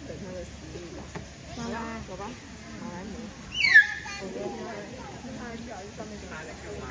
等他的食物。妈妈，走吧，马来奴。我觉得他在小鱼上面拿了个。